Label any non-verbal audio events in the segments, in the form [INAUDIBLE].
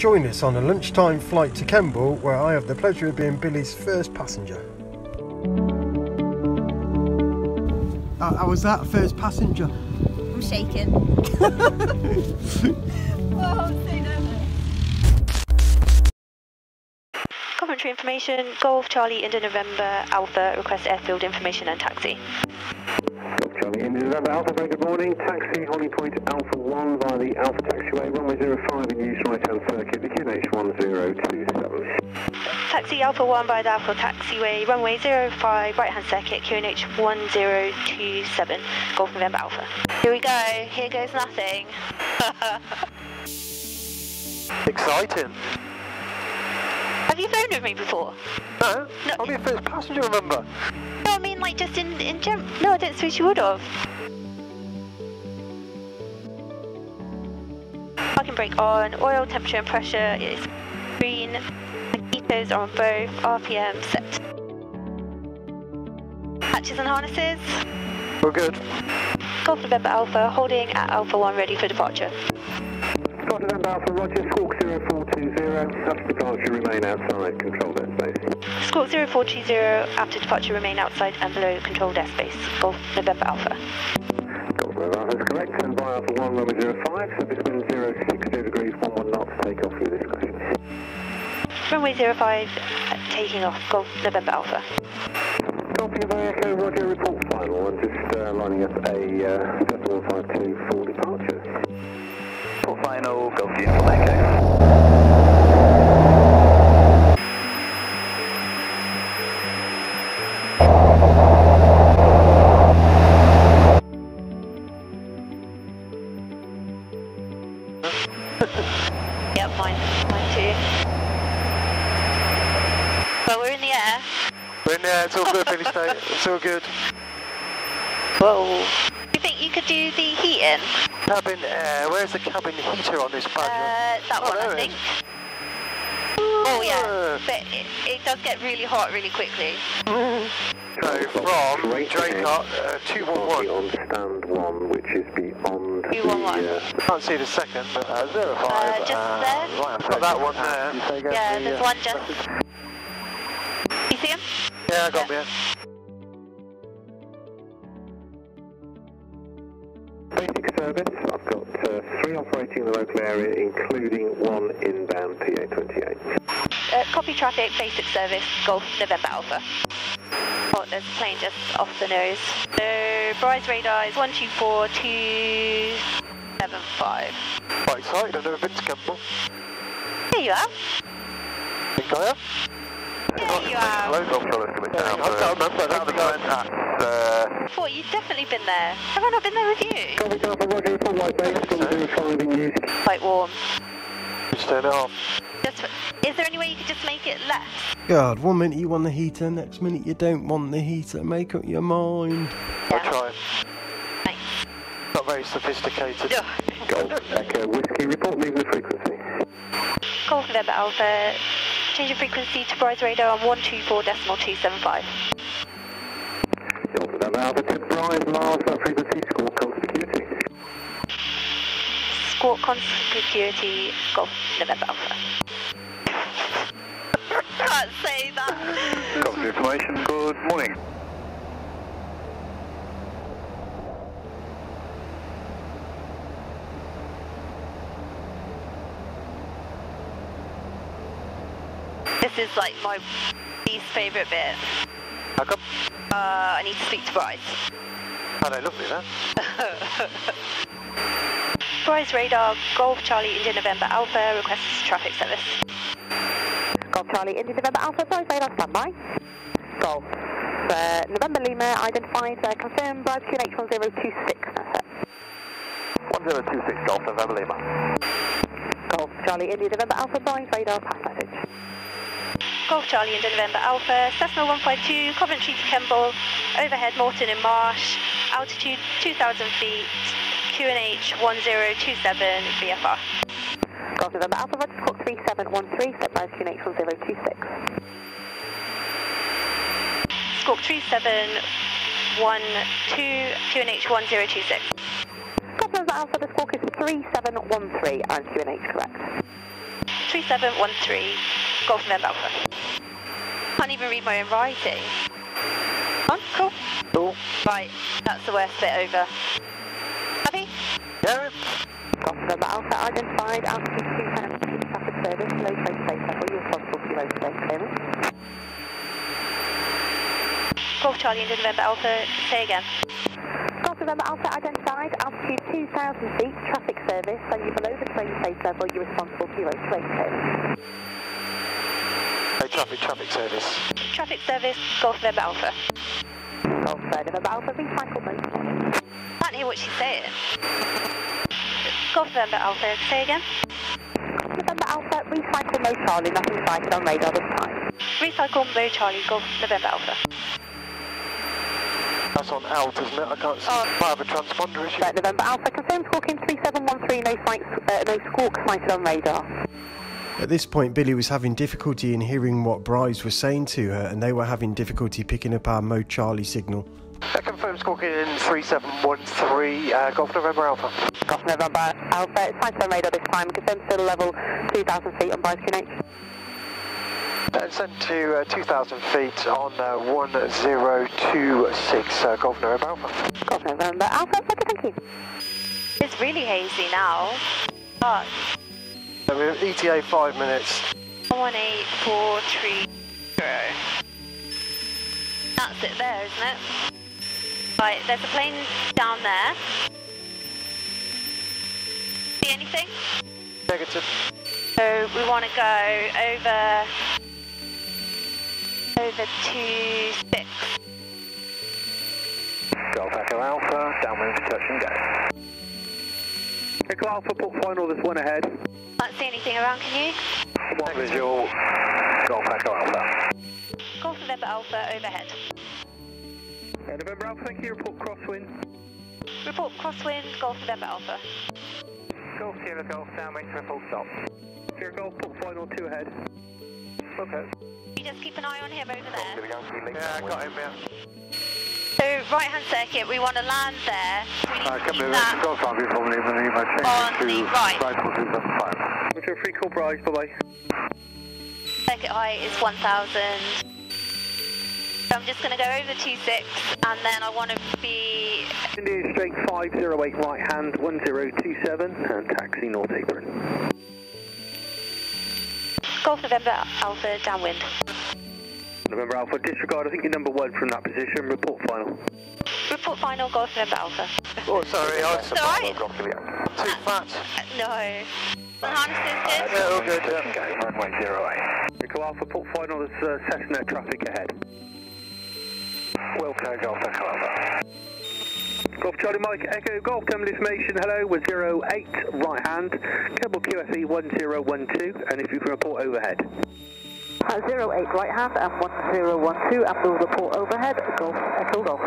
Join us on a lunchtime flight to Kemble, where I have the pleasure of being Billi's first passenger. How was that, first passenger? I'm shaking. [LAUGHS] Oh, Whoa, I'm so nervous. Coventry information, Golf Charlie India November Alpha, request airfield information and taxi. Golf Charlie, India November Alpha, very good morning. Taxi Holly Point Alpha 1 via the Alpha Taxiway, runway 05 in use right hand circuit, the QNH 1027. Taxi Alpha 1 by the Alpha Taxiway, runway 05, right hand circuit, QNH 1027, Golf November Alpha. Here we go, here goes nothing. [LAUGHS] Exciting. Have you flown with me before? No, No. I'm your first passenger, remember? No, I mean like just in, in gem. No, I don't suppose you would have. Parking brake on, oil temperature and pressure is green, magneto's are on both, RPM set. Hatches and harnesses, We're good. Golf November Alpha, holding at Alpha 1 ready for departure. November Alpha, Roger, Squawk 0420, after departure remain outside control airspace. Squawk 0420, after departure remain outside and below controlled airspace. Golf November Alpha. Golf November Alpha is correct, stand by Alpha 1, runway 05, surface wind 060 degrees, 11 knots, take off with discretion. Runway 05, uh, taking off. Golf November Alpha. Copy of Echo, Roger, report final. I'm just uh, lining up a uh, Cessna 152 for departure. Port final, Golf Uniform Echo. Yep, mine, mine too. Well, we're in the air. We're in the air, it's all good, Billi State. It's all good. [LAUGHS] Whoa. Do you think you could do the heating? Cabin air, where's the cabin heater on this Uh, badger? that Oh, one, I think. Oh, yeah. But it, it does get really hot really quickly. So from Straight Drake uh, 211. on stand one, which is beyond 211. the... Uh, Can't see the second, but uh, 05. Uh, just there? Got that one there. Yeah, there's one just. You see him? Yeah, I got me. Basic service, I've got uh, three operating in the local area, including one inbound PA28. Uh, copy traffic, basic service, Golf November Alpha. Oh, there's a plane just off the nose. So, Brize radar is 124275. Quite excited, I've never been to Kemble. There you are. Think I am? There you are. Loads of fellas coming down. I can't remember, I don't think I at, uh, Thought you'd definitely been there. Have I not been there with you? Copy Alpha Roger, full white base, from 05 in use. Quite warm. just turn it off. Just, is there any way you could just make it less? God, one minute you want the heater, next minute you don't want the heater. Make up your mind. I'll try. Thanks. Not very sophisticated. Ugh. Golf Echo Whiskey, report movement frequency. Golf November Alpha. Change of frequency to Brize radar on 124.275. Alpha to Brian Mars, that frequency, squawk conspicuity. Squawk conspicuity, Golf November Alpha. Can't say that. Some information. Good morning. This is like my least favourite bit. How come? Uh, I need to speak to Brize. Oh, they lovely then. Brize radar, Golf Charlie India November Alpha requests traffic service. Golf Charlie, India November Alpha, sorry, radar standby. Golf. Uh, November Lima, identified, uh, confirm, Brize QNH 1026. That's it. 1026 Golf November Lima. Golf Charlie, India November Alpha, Brize radar, pass message. Golf Charlie India November Alpha, Cessna 152, Coventry to Kemble, overhead Moreton-in-Marsh, altitude 2,000 feet, QNH 1027 VFR. Golf November Alpha, Roger, Squawk 3713, set Brize QNH 1026. Squawk 3712, QNH 1026. Golf November Alpha, the squawk is 3713, and QNH correct. 3713, Golf November Alpha. Can't even read my own writing. On, cool. Cool. Right, that's the worst bit over. Happy? Yeah. Golf November Alpha identified, altitude 2000 feet, traffic service, low train space level, you're responsible for your road today, clearance. Golf Charlie into November Alpha, say again. Golf November Alpha identified, altitude 2000 feet, traffic service, so you're below the train space level, you're responsible for your road today, clearance. Hey, traffic, traffic service. Traffic service, Golf November Alpha. Golf November Alpha, recycle mode. Can't hear what she's saying. Golf November Alpha, say again. Golf November Alpha, recycle mode Charlie, nothing sighted on radar this time. Recycle mode Charlie, Golf November Alpha. That's on alt, isn't it? I can't see. Oh. Might have a transponder issue. Right, November Alpha, confirm squawking 3713, no, sights, uh, no squawk sighted on radar. At this point, Billi was having difficulty in hearing what Brize was saying to her, and they were having difficulty picking up our Mode Charlie signal. Uh, confirm squawking in 3713, uh, Golf November Alpha. Golf November Alpha, it's sighted on radar this time, confirm still level 2000 feet on Brize QNH. Uh, send to uh, 2,000 feet on uh, 1026, uh, Golf November Alpha. Golf November Alpha, okay, thank you. It's really hazy now. But So we're ETA 5 minutes. 18430. That's it there, isn't it? Right, there's a plane down there. See anything? Negative. So we want to go over over to six. Golf Echo Alpha, downwind for touch and go. Echo Alpha, put final, there's one ahead. Can't see anything around, can you? One visual, Golf Echo Alpha. Golf November Alpha overhead. Uh, November Alpha, thank you, report crosswind. Report crosswind, Golf November Alpha. Golf Sierra Golf, downwind for a full stop. Sierra Golf, put final, two ahead. Okay. You just keep an eye on him over there. Yeah, I got him, yeah. So right hand circuit, we want to land there. We uh, need to keep that Golf Army from Lima Lima, on the right. right for 275. Which are free call Brize, bye bye. Circuit height is 1000. So I'm just going to go over 26 and then I want to be India straight 508 right hand 1027 and taxi North Apron. Golf November Alpha downwind. November Alpha, disregard, I think you're number one from that position, report final. Report final, Golf November Alpha. Oh, sorry, I It's alright. Too fat. Uh, no. The harness is good. Yeah, all good, yeah. Runway 08. Echo Alpha, port final, there's uh, Cessna traffic ahead. Wilco Golf Echo Alpha. Golf Charlie Mike, Echo Golf Terminal information, hello, with 08 right hand, Kemble QFE 1012, and if you can report overhead. Uh, 08 right hand and 1012 and we'll report overhead, Golf Echo Golf.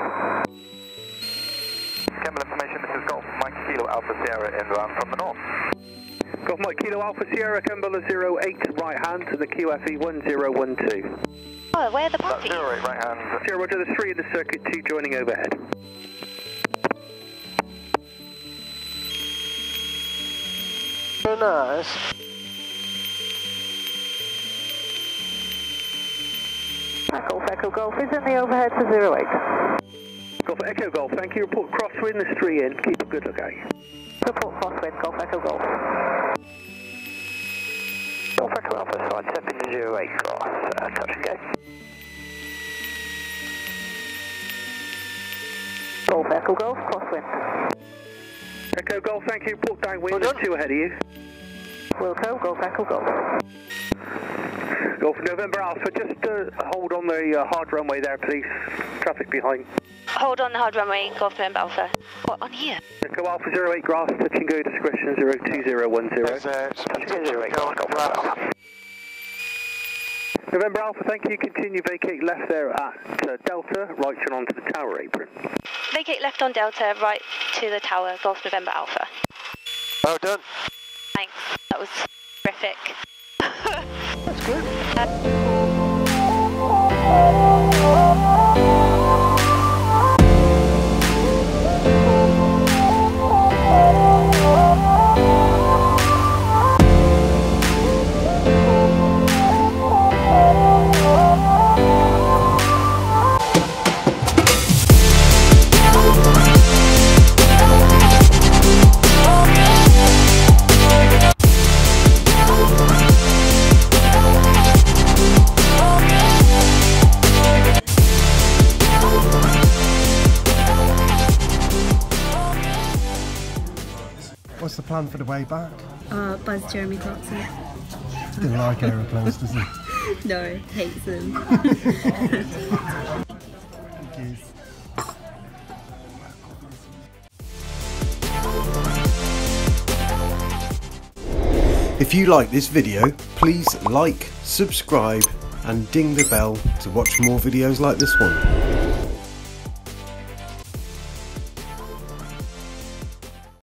Kemble information, this is Golf Mike Kilo Alpha Sierra inbound from the north. Golf Mike Kilo Alpha Sierra, Kemble 08 right hand, to the QFE 1012. Oh, where are the That's puppies? 08 right hand. Sierra Roger, there's three in the circuit, two joining overhead. Very nice. Golf Echo Golf is in the overhead to 08. Golf Echo Golf, thank you. Report crosswind, there's three in. Keep a good look out. Report crosswind, Golf Echo Golf. Golf Echo Alpha, side step into 08 cross, uh, touch and go. Golf Echo Golf, crosswind. Echo Golf, thank you. Report downwind, Well two ahead of you. Wilco, Golf Echo Golf. Golf November Alpha, just uh, hold on the uh, hard runway there, please. Traffic behind. Hold on the hard runway, Golf November Alpha. What, on here? Echo Alpha 08 grass, touch and go, discretion 02010. There's uh, some Zero eight, going Golf grass. Alpha. November Alpha, thank you. Continue vacate left there at uh, Delta, right turn onto the tower apron. Vacate left on Delta, right to the tower, Golf November Alpha. Well done. Thanks. That was terrific. [LAUGHS] That's good. What's the plan for the way back? Uh, Buzz Jeremy Clarkson. Didn't like aeroplanes, [LAUGHS] does he? No, hates [LAUGHS] them. If you like this video, please like, subscribe and ding the bell to watch more videos like this one.